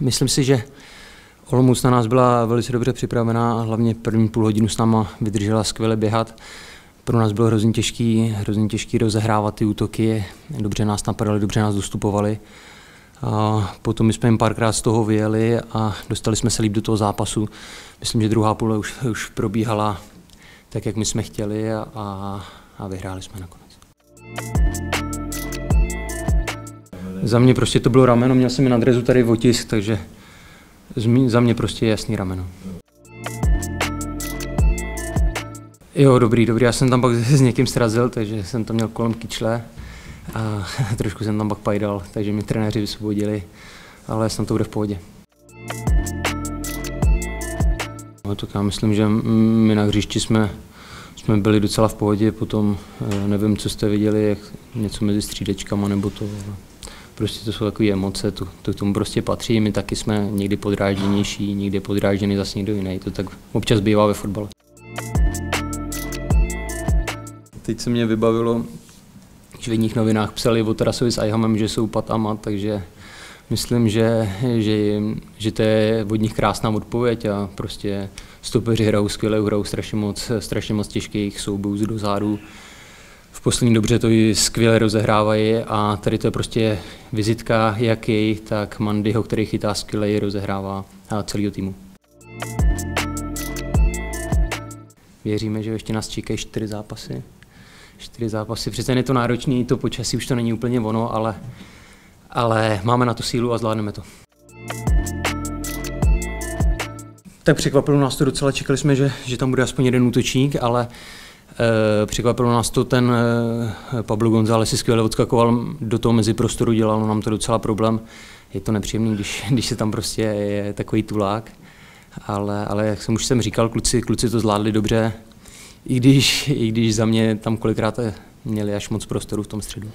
myslím si, že Olomouc na nás byla velice dobře připravená a hlavně první půl hodinu s náma vydržela skvěle běhat. Pro nás bylo hrozně těžký, hrozně těžký rozehrávat ty útoky, dobře nás napadali, dobře nás dostupovali. A potom jsme jim párkrát z toho vyjeli a dostali jsme se líp do toho zápasu. Myslím, že druhá půle už, už probíhala tak, jak my jsme chtěli a, a vyhráli jsme nakonec. Za mě prostě to bylo rameno, měl jsem na drezu tady otisk, takže za mě prostě je jasný rameno. Jo, dobrý, dobrý. Já jsem tam pak s někým srazil, takže jsem tam měl kolem kyčle a trošku jsem tam pak pajdal, takže mi trenéři vysvobodili, ale jsem to bude v pohodě. No, tak já myslím, že my na hřišti jsme, jsme byli docela v pohodě, potom eh, nevím, co jste viděli, jak něco mezi střídečkama nebo to. Prostě to jsou takové emoce, to, to k tomu prostě patří. My taky jsme někdy podrážděnější, někdy podrážděný zase někdo jiný. To tak občas bývá ve fotbale. Teď se mě vybavilo, že v jedních novinách psali o Tarasovi s Ajhamem, že jsou patama, takže myslím, že, že, že to je od nich krásná odpověď a prostě stopeři hrajou skvěle, hrajou strašně moc, strašně moc těžkých soubojů do zádu. V poslední dobře to i skvěle rozehrávají a tady to je prostě vizitka jak jej, tak Mandyho, který chytá skvěle, rozehrává a celého týmu. Věříme, že ještě nás čekají čtyři zápasy čtyři zápasy. Přece je to náročný, to počasí už to není úplně ono, ale, ale máme na to sílu a zvládneme to. Tak překvapilo nás to docela, čekali jsme, že, že tam bude aspoň jeden útočník, ale překvapilo nás to, ten e, Pablo González si skvěle odskakoval do toho mezi prostoru, dělal nám to docela problém. Je to nepříjemný, když, když se tam prostě je takový tulák, ale, ale jak jsem už jsem říkal, kluci, kluci to zvládli dobře, i když, i když za mě tam kolikrát měli až moc prostoru v tom středu.